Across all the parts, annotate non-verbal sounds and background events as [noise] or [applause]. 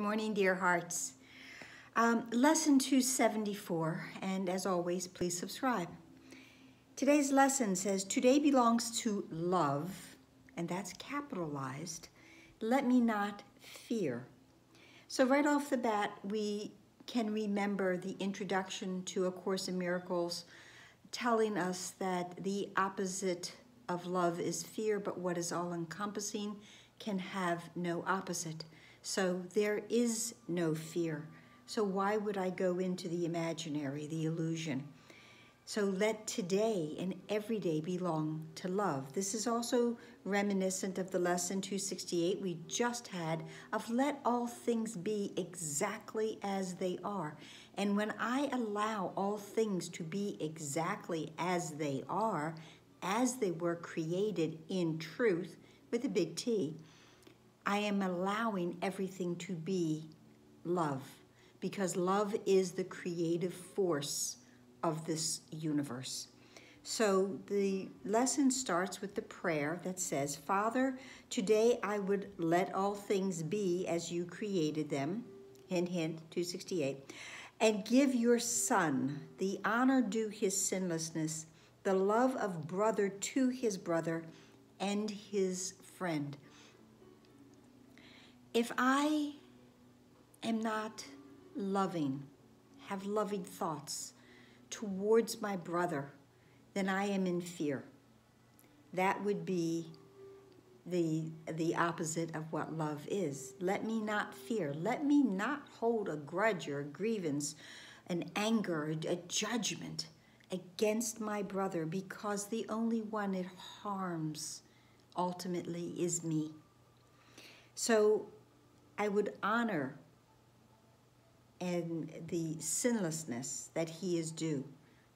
morning, dear hearts. Um, lesson 274, and as always, please subscribe. Today's lesson says, Today belongs to love, and that's capitalized. Let me not fear. So, right off the bat, we can remember the introduction to A Course in Miracles telling us that the opposite of love is fear, but what is all encompassing can have no opposite. So there is no fear. So why would I go into the imaginary, the illusion? So let today and every day belong to love. This is also reminiscent of the lesson 268 we just had of let all things be exactly as they are. And when I allow all things to be exactly as they are, as they were created in truth with a big T, I am allowing everything to be love because love is the creative force of this universe. So the lesson starts with the prayer that says, Father, today I would let all things be as you created them. Hint, hint, 268. And give your son the honor due his sinlessness, the love of brother to his brother and his friend. If I am not loving, have loving thoughts towards my brother, then I am in fear. That would be the, the opposite of what love is. Let me not fear. Let me not hold a grudge or a grievance, an anger, a judgment against my brother because the only one it harms ultimately is me. So I would honor and the sinlessness that he is due,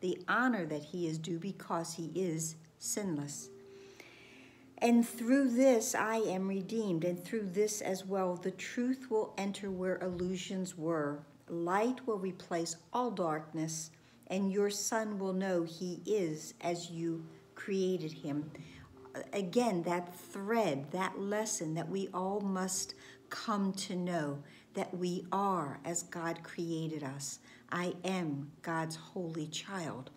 the honor that he is due because he is sinless. And through this I am redeemed, and through this as well the truth will enter where illusions were. Light will replace all darkness, and your son will know he is as you created him. Again, that thread, that lesson that we all must come to know that we are as God created us. I am God's holy child.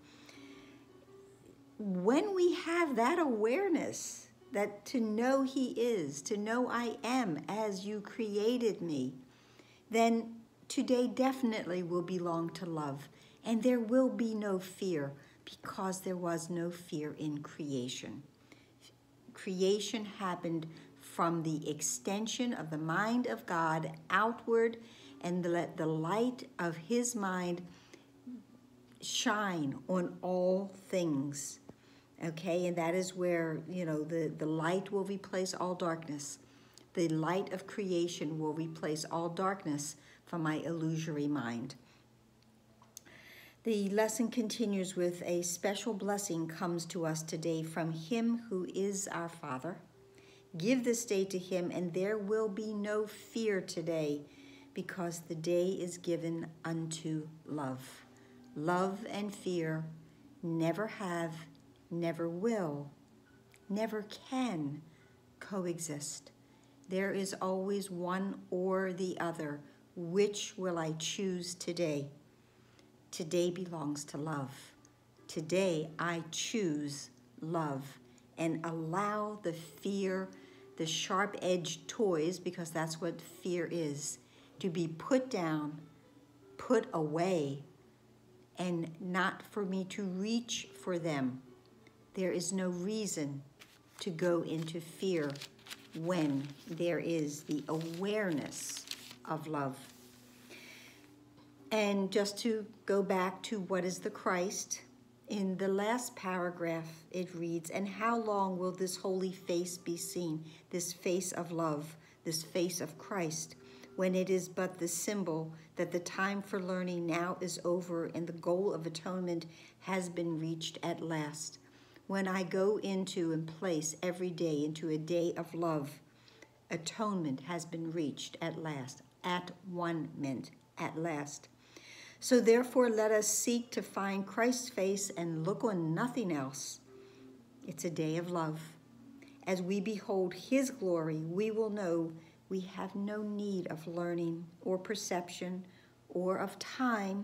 When we have that awareness, that to know He is, to know I am as you created me, then today definitely will belong to love. And there will be no fear because there was no fear in creation. Creation happened from the extension of the mind of God outward and let the light of his mind shine on all things. Okay, and that is where, you know, the, the light will replace all darkness. The light of creation will replace all darkness from my illusory mind. The lesson continues with a special blessing comes to us today from him who is our Father Give this day to him, and there will be no fear today, because the day is given unto love. Love and fear never have, never will, never can coexist. There is always one or the other. Which will I choose today? Today belongs to love. Today I choose love and allow the fear the sharp edged toys, because that's what fear is, to be put down, put away, and not for me to reach for them. There is no reason to go into fear when there is the awareness of love. And just to go back to what is the Christ, in the last paragraph, it reads, And how long will this holy face be seen, this face of love, this face of Christ, when it is but the symbol that the time for learning now is over and the goal of atonement has been reached at last? When I go into and place every day into a day of love, atonement has been reached at last, at one mint, at last. So therefore, let us seek to find Christ's face and look on nothing else. It's a day of love. As we behold his glory, we will know we have no need of learning or perception or of time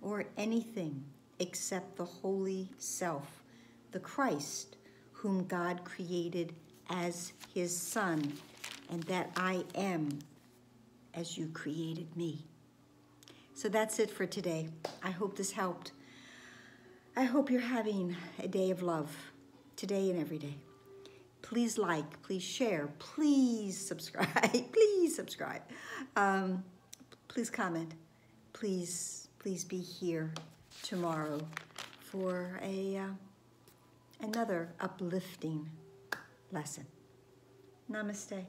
or anything except the holy self, the Christ, whom God created as his Son, and that I am as you created me. So that's it for today. I hope this helped. I hope you're having a day of love today and every day. Please like, please share, please subscribe, [laughs] please subscribe. Um, please comment. Please, please be here tomorrow for a uh, another uplifting lesson. Namaste.